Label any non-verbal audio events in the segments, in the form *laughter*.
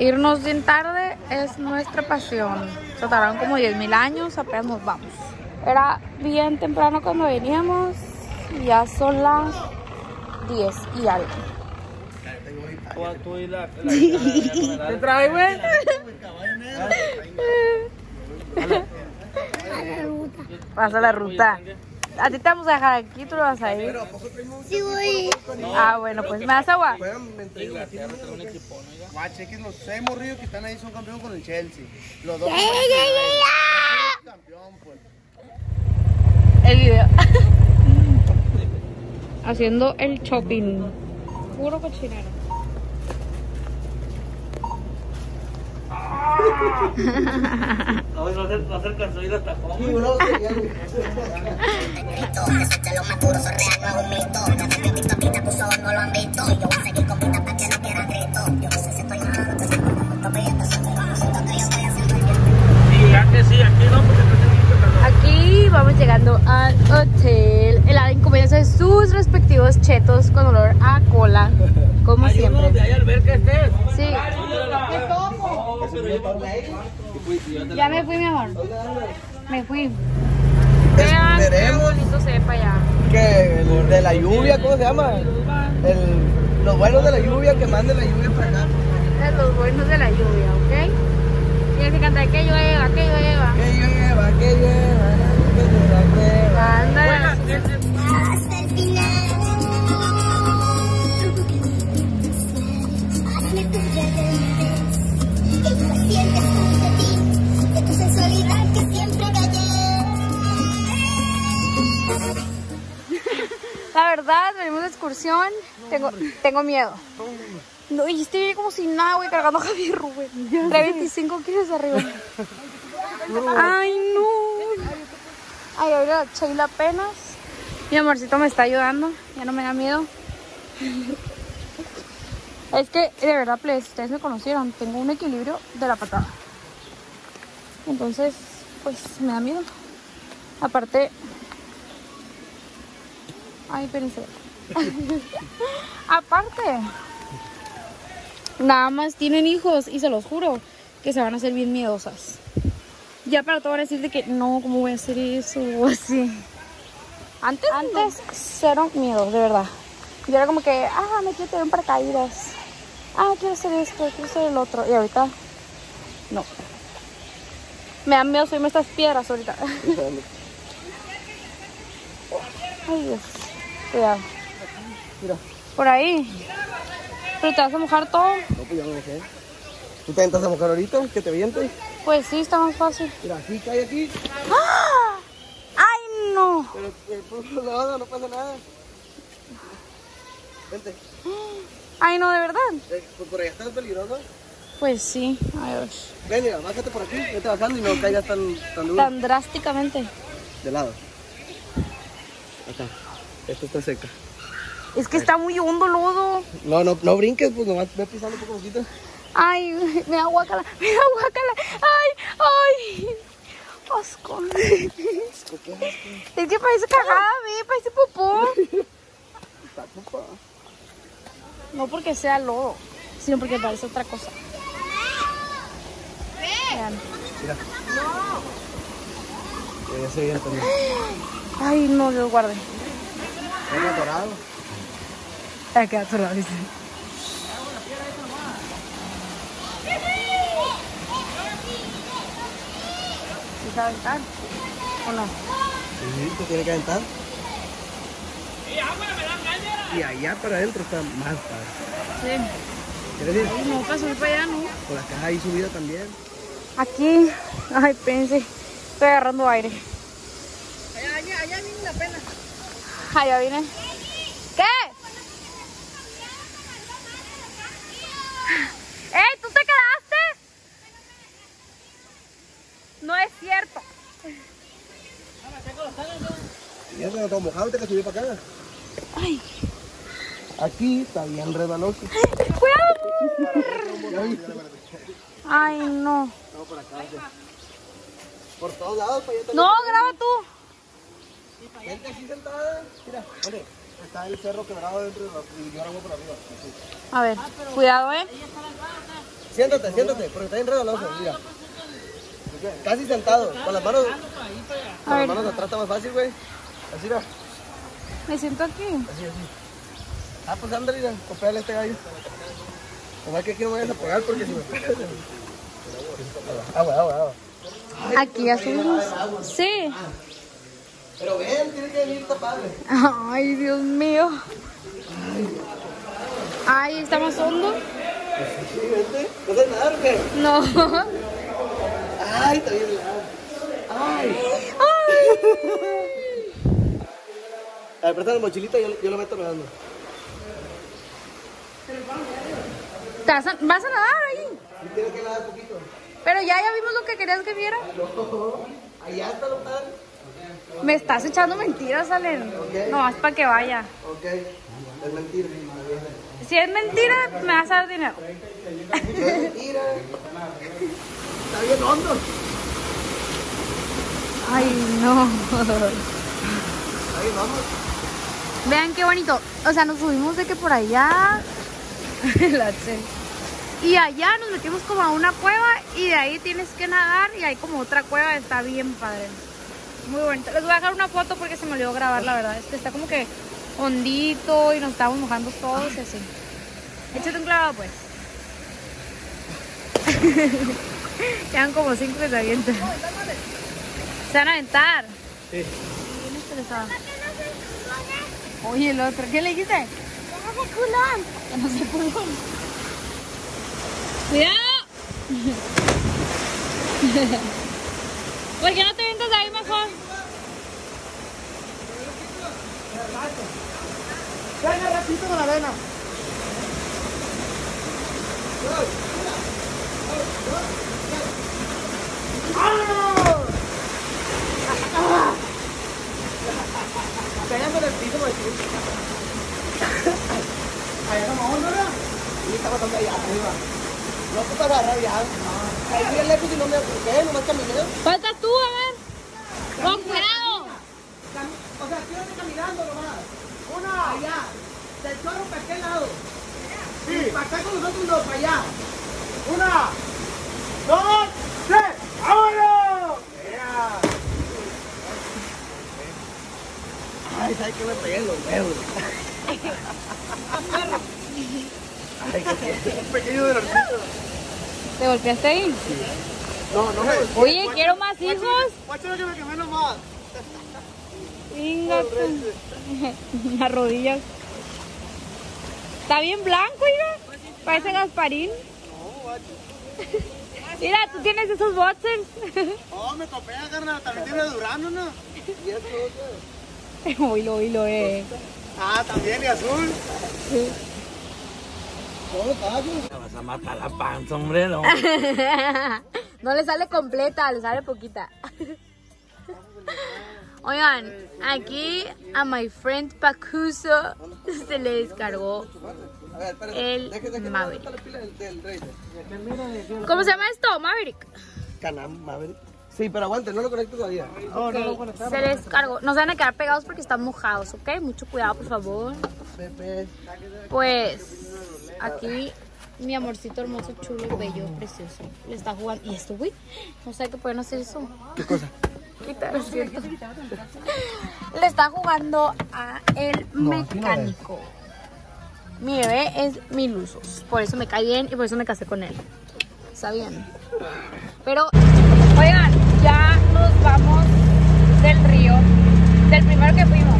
Irnos bien tarde es nuestra pasión. Se tardaron como 10.000 años, apenas nos vamos. Era bien temprano cuando veníamos. y Ya son las 10 y algo. ¿Te trae, güey? Pasa la ruta. A ti te vamos a dejar aquí, tú lo vas a ir. Sí, voy. Ah, bueno, pues me das agua. Va, chequen los seis morrillos que están ahí son campeones con el Chelsea. Los dos ¡Ya, ya, ya, ya! campeón, pues. El video. *laughs* Haciendo el shopping. Puro cochinero. Hoy no se, no se alcanzó a ir hasta home. Y bro, que ya- Ese de los más puros son real, no es un mito. Nada que he visto, pinta puso, no lo han visto. Yo voy a seguir con pinta hasta que no quiera grito. Yo no sé si estoy mal, estoy mal, estoy bien, estoy bien, siento que yo estoy haciendo bien. Sí, antes sí, aquí no, porque no se mucho calor. Aquí vamos llegando al hotel. El Alain comienza sus respectivos chetos con olor a cola. Como siempre. hay alberca este. Sí. Ya Ya me fui, mi amor. Me fui. Vean qué Esperemos. bonito se ve para allá. Que el de la lluvia, ¿cómo se llama? El, los buenos de la lluvia, que manden la lluvia para acá. De los buenos de la lluvia, ¿ok? Y él se canta que llueva, que llueva. Que llueva, que llueva, que llueva, que llueva. Anda. Hasta el final. La verdad, venimos de excursión. Tengo, tengo miedo. No, y estoy como sin nada, güey, cargando a Javier Rubén. Trae 25 kilos arriba. Ay, no. Ay, ahora Sheila apenas. Mi amorcito me está ayudando. Ya no me da miedo. Es que, de verdad, please, ustedes me conocieron. Tengo un equilibrio de la patada. Entonces, pues, me da miedo. Aparte, Ay, espérense. *laughs* Aparte, nada más tienen hijos y se los juro que se van a hacer bien miedosas. Ya para todo van a decir de que no, ¿cómo voy a hacer eso? O *laughs* así. Antes, Antes cero miedo, de verdad. Yo era como que, ah, me quiero tener un paracaídas. Ah, quiero hacer esto, quiero hacer el otro. Y ahorita, no. Me dan miedo subirme estas piedras ahorita. *laughs* Ay, Dios. Cuidado. Mira. Por ahí. Pero te vas a mojar todo. No, pues ya me mojé. ¿Tú te entras a mojar ahorita? ¿Que te vientes? Pues sí, está más fácil. Mira, aquí cae aquí. ¡Ah! ¡Ay, no! Pero pues, no, no pasa nada. Vente. ¡Ay, no, de verdad! Eh, pues por allá está peligroso. Pues sí. Ay, Dios. Ven, mira, bájate por aquí, vete bajando y no caigas tan, tan duro. Tan drásticamente. De lado. Acá. Esta está seca. Es que está muy hondo el lodo. No, no, no brinques, pues nomás ve pisando un poco poquito. Ay, me da guacala, me da guacala. Ay, ay. Asco. Es que parece cagada, ve, parece popó. Está copa. No porque sea lodo, sino porque parece otra cosa. Vean. Mira. Que ya se viene también. Ay, no, Dios guarde. Está atorado. Ay, qué atorado, dice. ¿Sí sabe aventar? ¿O no? Sí, se tiene que aventar. Y allá para adentro está más padre. Sí. ¿Quieres ir? Ay, no, para subir para allá, ¿no? Por acá hay subida también. Aquí, ay, pensé, estoy agarrando aire. Allá, allá, allá viene la pena. Allá viene. ¿Qué? ¡Ey, tú te quedaste! No es cierto. Ya se lo tengo mojado, tengo que subir para acá. Ay, Aquí está bien resbaloso. cuidado. Ya. Ay, no. No, por acá. Por todos lados, también. No, graba tú. Gente así sentada. Mira, oye, está el cerro quebrado dentro de la... Y yo ahora voy por arriba. así. A ver, cuidado, ¿eh? Siéntate, siéntate, porque está bien resbaloso, mira. Casi sentado, con las manos, con las manos atrás está más fácil, güey. Así, mira, me siento aquí. así, así. Ah, pues ándale, mira, copiale a este gallo. Nomás que aquí no vayas a pegar porque si me pegas. Agua, agua, agua. Aquí ya subimos. Sí. Pero ven, tiene que venir, padre. Ay, Dios mío. Ay, está más hondo. Sí, vente. ¿No sabes nadar o qué? No. Ay, está bien helado. Ay. A ver, presta la mochilita y yo, yo lo meto nadando. ¿Te vas, a, vas a nadar ahí? Y tiene que nadar poquito. Pero ya, ya vimos lo que querías que viera. No, allá está lo padre. Me estás echando mentiras, Alen. No, es para que vaya. Ok, es mentira. Si es mentira, me vas a dar dinero. Es mentira. Está bien hondo. Ay, no. Bien hondo. Vean qué bonito. O sea, nos subimos de que por allá. *laughs* Y allá nos metimos como a una cueva y de ahí tienes que nadar y hay como otra cueva, está bien padre. Muy bonito. Les voy a dejar una foto porque se me olvidó grabar, la verdad. Es que está como que hondito y nos estábamos mojando todos y así. Échate un clavado pues. *laughs* Quedan como cinco que se avientan. Se van a aventar. Sí. Bien estresado. Oye, el otro, ¿qué le dijiste? Que no se culón. ¡Cuidado! *laughs* ¿Por qué no te vientas de ahí mejor? Venga, ratito con la arena. Cállame el piso, machín. Allá estamos hondo, ¿no? Y donde allá arriba. No te para agarrar ya. Ahí bien lejos y no me acerqué, nomás caminé. Falta tú, a ver. Con cuidado. Cam- O sea, quédate caminando nomás. Una, allá. Del chorro para aquel lado. Sí. Para acá con nosotros dos, para allá. Una, dos, tres. ¡Vámonos! Ay, ¿sabes qué me pegué en los dedos? *laughs* Ay, qué un pequeño dolorcito. ¿Te golpeaste ahí? No, no me Oye, quiero más hijos. Guáchalo que me quemé nomás. Venga, *laughs* las rodillas. Está bien blanco, mira. Parece Gasparín. Mira, tú tienes esos boxers. *laughs* Oh, me copea, carnal. También tiene Durano, ¿no? ¿Y eso? Oílo, oílo, eh. Ah, también, y azul. ¿Cómo pasa? Te vas a matar la panza, hombre, no. *laughs* No le sale completa, le sale poquita. Oigan, aquí a my friend Pacuso se le descargó. El Maverick. ¿Cómo se llama esto? Maverick. Canam Maverick. Sí, pero aguante, no lo conecto todavía. Oh, no lo se les cargó. No se van a quedar pegados porque están mojados, ¿ok? Mucho cuidado, por favor. Pues aquí mi amorcito hermoso, chulo, bello, precioso. Le está jugando. ¿Y esto, güey? No sé qué pueden hacer eso. ¿Qué cosa? Quita, es cierto. Le está jugando a el mecánico. Mi bebé es mil usos. Por eso me cae bien y por eso me casé con él. Está bien. Pero, oigan, ya nos vamos del río. Del primero que fuimos.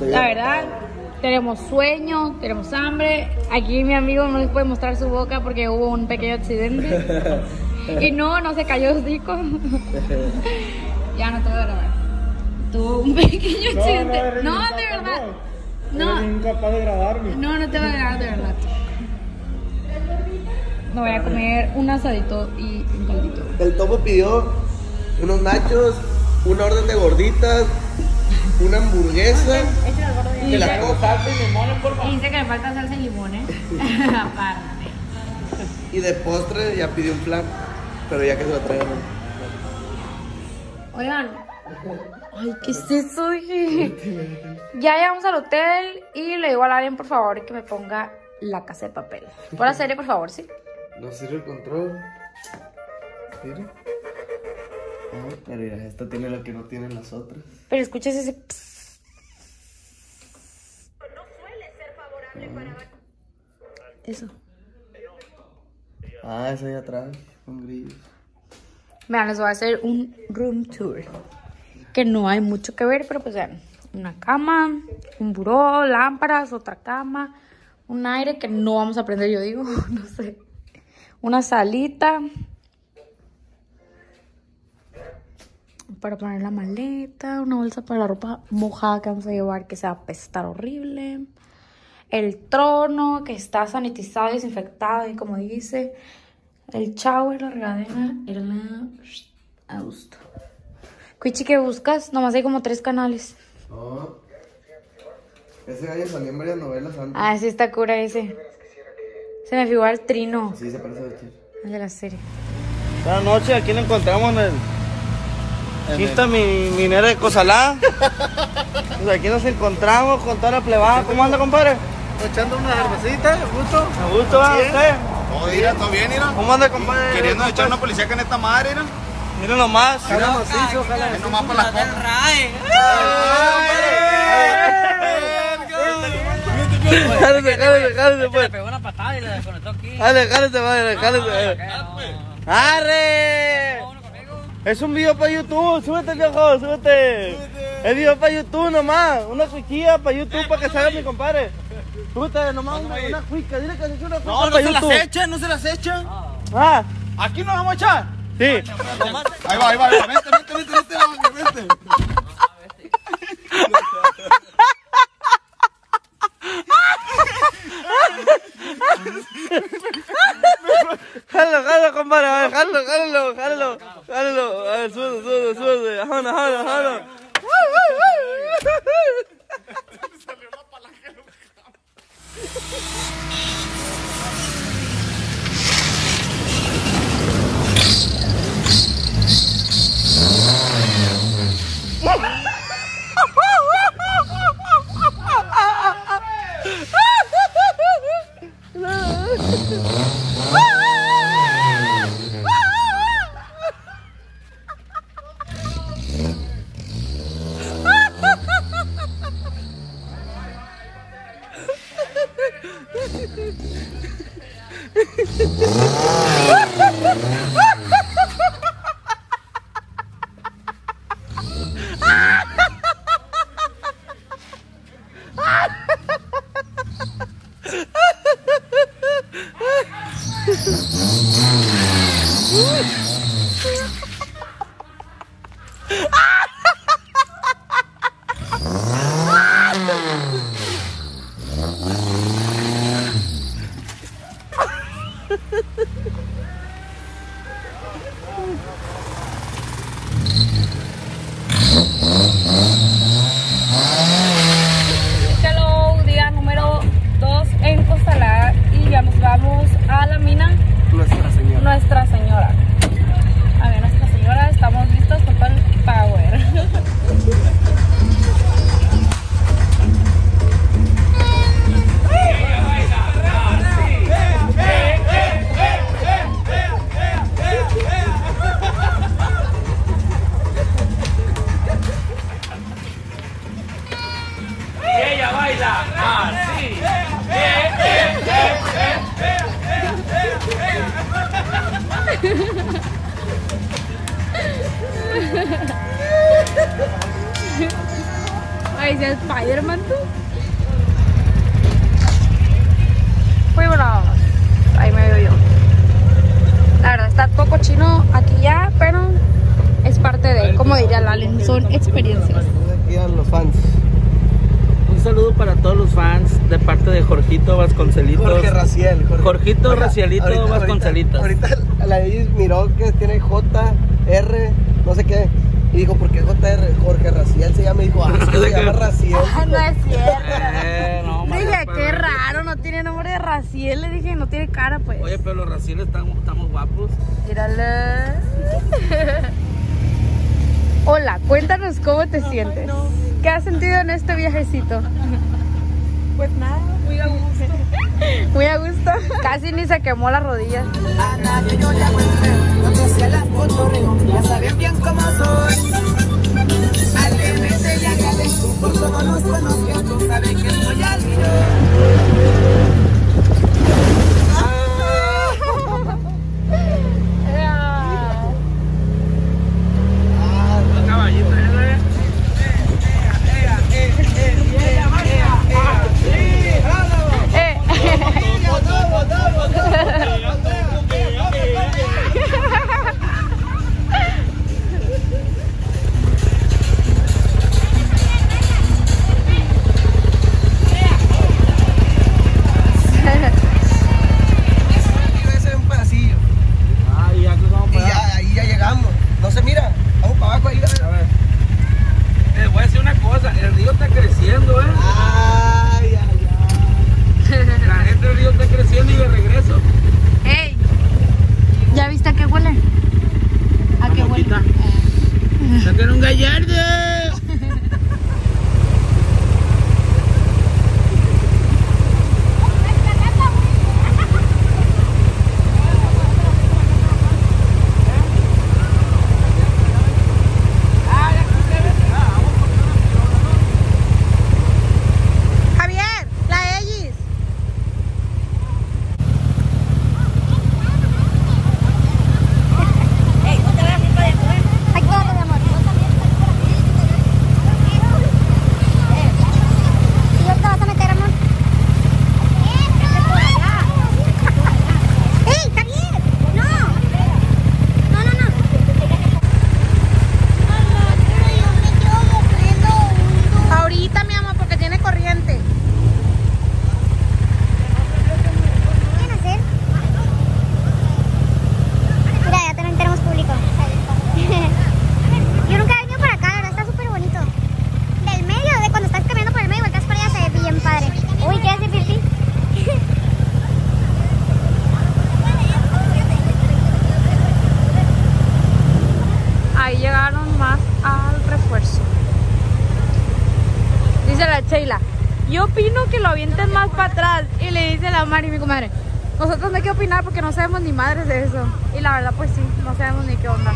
La verdad, tenemos sueño, tenemos hambre. Aquí mi amigo no les puede mostrar su boca porque hubo un pequeño accidente. *laughs* y no, no se cayó su hocico. *laughs* ya no te voy a grabar. Tuvo un pequeño accidente. No, de verdad. No. Eres incapaz de grabarme. No, no te voy a grabar de verdad. Me voy a comer un asadito y un caldito. El topo pidió unos nachos, una orden de gorditas, una hamburguesa y la Dice, coca. Salsa y limones, por y dice que le falta salsa y limón, ¿eh? *laughs* Aparte. Y de postre ya pidió un flan, pero ya que se lo traigan. Oigan. *laughs* Ay, ¿qué es eso? Ya llegamos al hotel y le digo a Laren, por favor, que me ponga la casa de papel. Por la serie, por favor, ¿sí? *laughs* No sirve el control. Mira. Ah, pero mira, esta tiene lo que no tienen las otras. Pero escuches ese... ps. Eso. Ah, esa ahí atrás, con grillos. Vean, les voy a hacer un room tour. Que no hay mucho que ver, pero pues vean. Una cama, un buró, lámparas, otra cama, un aire que no vamos a prender, yo digo, *laughs* no sé. Una salita. Para poner la maleta, una bolsa para la ropa mojada que vamos a llevar que se va a apestar horrible. El trono que está sanitizado, desinfectado y como dice. El shower, la regadera y la... A gusto. Cuichi, ¿qué buscas? Nomás hay como tres canales. No. Ese gallo salió en varias novelas antes. Ah, sí está cura ese. Se me figura el trino, Sí, se parece a vestir. el de la serie. Buenas noches, aquí nos encontramos en el Quinta mi, minera de Cozalá. Pues aquí nos encontramos con toda la plebada. ¿Cómo anda, compadre? Echando una cervecita, justo. ¿A gusto va usted? Todo mira, todo bien, mira. ¿Cómo anda, compadre? Queriendo echar una policía en esta madre, mira. Miren nomás. Ven nomás para la coca. Jálese, jálese, jálese, pues. pegó una patada y le desconectó aquí. Jálese, jálese, madre, jálese. ¡Arre! Es un video para YouTube, súbete, viejo, súbete. Es video para YouTube nomás, una cuiquilla para YouTube para que salga mi compadre. Súbete nomás una, una cuica, dile que se eche una cuica para YouTube. echen, no se las echen. Ah, Aquí nos vamos a echar. sí. Ahí va, ahí va, ahí va. Vente, vente, vente, vente, vente, vente. *laughs* Jálalo, jálalo, compadre, a ver, jálalo, jálalo, jálalo, jálalo. A ver, súbete, súbete, súbete. Jálalo, jálalo, *laughs* Bye. parecía Spider-Man tú. Muy bravos. Ahí me veo yo. La verdad está poco chino aquí ya, pero es parte de, como diría Lalen, son experiencias. Los fans. Un saludo para todos los fans de parte de Jorgito Vasconcelitos. Jorge Raciel. Jorgito Oiga, Racielito ahorita, Vasconcelitos. Ahorita, la Edith miró que tiene J, R, no sé qué. Y dijo, ¿por qué JR? Jorge Raciel se llama. Y dijo, ah, es que se llama Raciel. Ah, no es cierto. Eh, no, Dije, madre, qué padre. raro, no tiene nombre de Raciel. Le dije, no tiene cara, pues. Oye, pero los Racieles están, estamos guapos. Mírala. *laughs* Hola, cuéntanos cómo te sientes. ¿Qué has sentido en este viajecito? Pues nada, muy a gusto. *laughs* Casi ni se quemó las rodillas. A nadie yo le hago el feo, lo que sea las cotorreo, ya saben bien cómo soy. Al que me se ya gané, por todos los buenos saben que soy alguien. La Mari, mi comadre, nosotros no hay que opinar porque no sabemos ni madres de eso. Y la verdad, pues sí, no sabemos ni qué onda.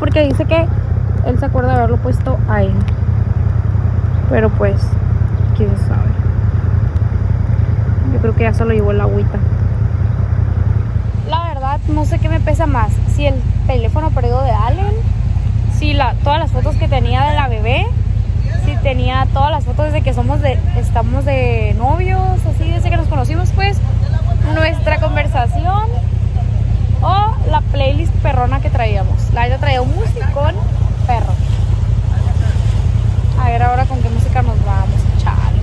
Porque dice que él se acuerda de haberlo puesto ahí. Pero pues, quién sabe. Yo creo que ya se lo llevó el agüita. La verdad, no sé qué me pesa más. Si el teléfono perdido de Allen, si la, todas las fotos que tenía de la bebé, si tenía todas las fotos desde que somos de, estamos de novios, así desde que nos conocimos, pues, nuestra conversación o la playlist perrona que traíamos. La vida traía un musicón perro. A ver ahora con qué música nos vamos, chale.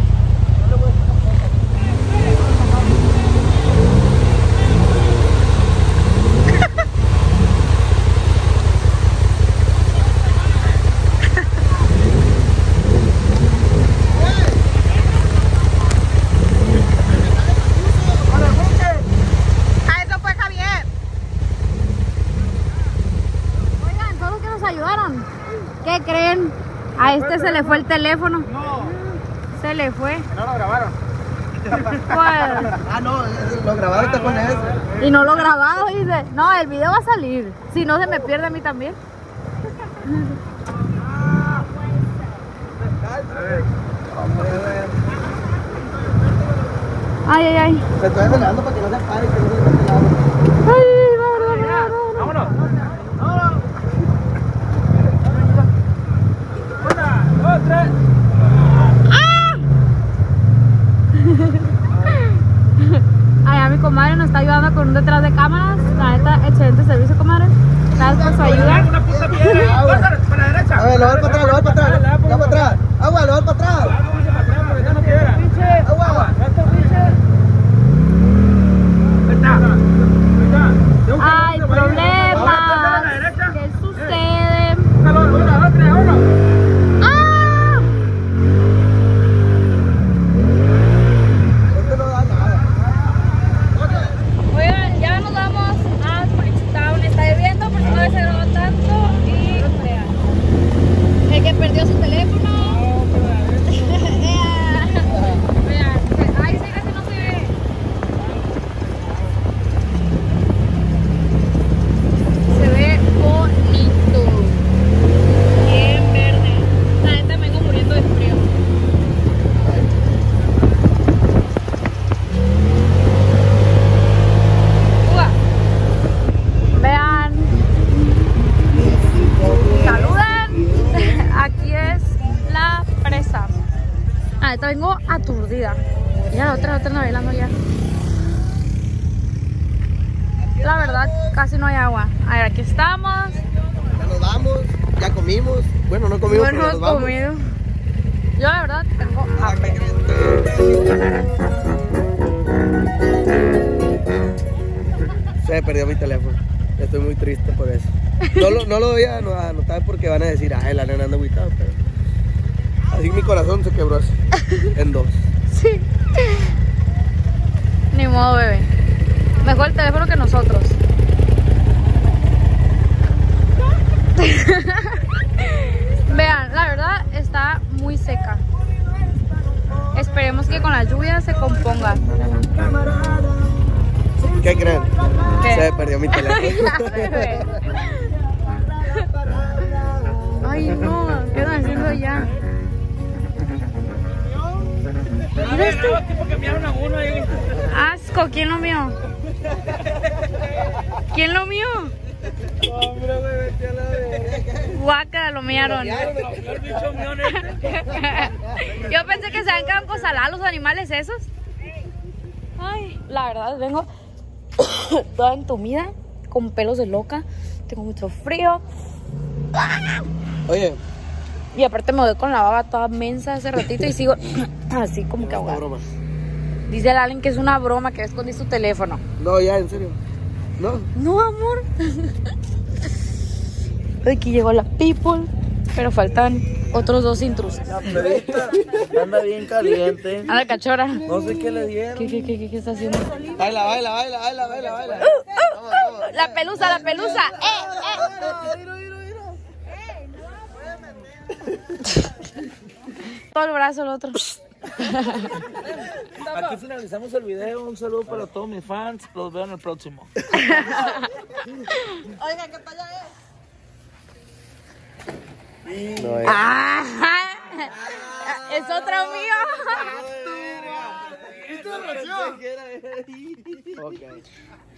Ah, eso fue Javier. Oigan, todos los que nos ayudaron. ¿Qué creen? A este se le fue el teléfono. Se le fue. No lo grabaron. *laughs* Ah, no, lo grabaron con eso. y no lo grabado, dice. No, el video va a salir. Si no, se me pierde a mí también. *laughs* Ay, ay, ay. Se estoy para que no se pare, que no se pare el agua. Ay, vámonos, vámonos, vámonos. Vámonos. Una, dos, tres. Ay, a mi comadre nos está ayudando con un detrás de cámaras. La neta, excelente servicio, comadre. Gracias por su ayuda. Una puta piedra. Pásale, para la derecha. A ver, lo voy para atrás, lo voy para atrás. Lo voy para atrás. Agua, lo voy para atrás. Agua. Hay problemas. ¿Qué sucede? ¡Ah! Esto no da nada. Oigan, ya nos vamos a Town. Está lloviendo, por eso no se grabó tanto. Y vean, el que perdió su teléfono. Vean, ay, sí, casi no se ve. Se ve bonito. Bien verde. La neta me vengo muriendo de frío. Ua. Vean. Saluden. Aquí es la presa. Ahorita vengo aturdida. Ya la otra, la otra navegando ya. La verdad, casi no hay agua. A ver, aquí estamos. Ya nos vamos, ya comimos. Bueno, no comimos, Bueno, pero nos vamos. comido. Yo la verdad tengo Ah, hambre. Se me perdió mi teléfono. Estoy muy triste por eso. No lo, no lo voy a ano- a anotar porque van a decir, ay, la nena anda agüitada, pero... Así mi corazón se quebró así, en dos. Sí. Ni modo, bebé. Mejor el teléfono que nosotros. *laughs* Vean, la verdad está muy seca. Esperemos que con la lluvia se componga. ¿Qué creen? ¿Qué? Se perdió mi teléfono. *laughs* Ay, no, ¿qué están haciendo ya? Mira este asco, ¿quién lo mió? ¿Quién lo mió? Hombre, güey, vete a la verga. Guácala, lo mío, neta. *laughs* Yo pensé que se habían quedado con salar los animales esos. Ay, la verdad, vengo *coughs* toda entumida, con pelos de loca. Tengo mucho frío. Oye, Y aparte me voy con la baba toda mensa hace ratito y sigo *clears throat* así como que ahogada. broma. Dice el Allen que es una broma que escondiste tu teléfono. No, ya, en serio. No. No, amor. *laughs* Aquí llegó la people, pero faltan otros dos intrusos. Anda bien caliente. A la cachora. No sé qué le dieron. ¿Qué, qué, qué, qué, qué está haciendo? Baila, baila, baila, baila, baila, baila. Vamos, vamos. La pelusa, la pelusa. ¡Eh, eh! *laughs* Todo el brazo, el otro. Aquí finalizamos el video. Un saludo para todos mis fans. Los veo en el próximo. *laughs* Oiga, ¿qué talla es? No, eh. Ah, es otro mío.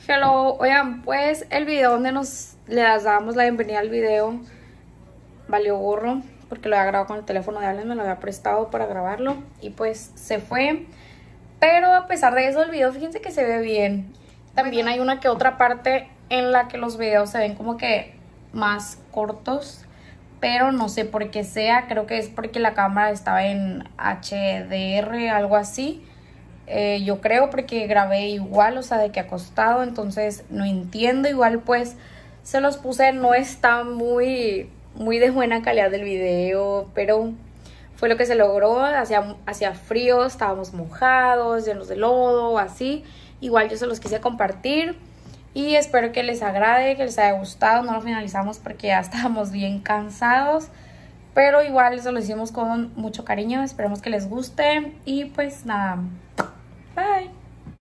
Hello, oigan, pues el video donde nos les damos la bienvenida al video valió gorro porque lo había grabado con el teléfono de Allen, me lo había prestado para grabarlo y pues se fue. Pero a pesar de eso el video, fíjense que se ve bien. También hay una que otra parte en la que los videos se ven como que más cortos, pero no sé por qué sea, creo que es porque la cámara estaba en HDR, algo así. Eh, yo creo porque grabé igual, o sea, de que acostado, entonces no entiendo. Igual pues se los puse, no está muy, muy de buena calidad del video, pero fue lo que se logró. Hacía, hacía frío, estábamos mojados, llenos de lodo, así. Igual yo se los quise compartir y espero que les agrade, que les haya gustado. No lo finalizamos porque ya *laughs* estábamos bien cansados. Pero igual eso lo hicimos con mucho cariño. Esperemos que les guste. Y pues nada,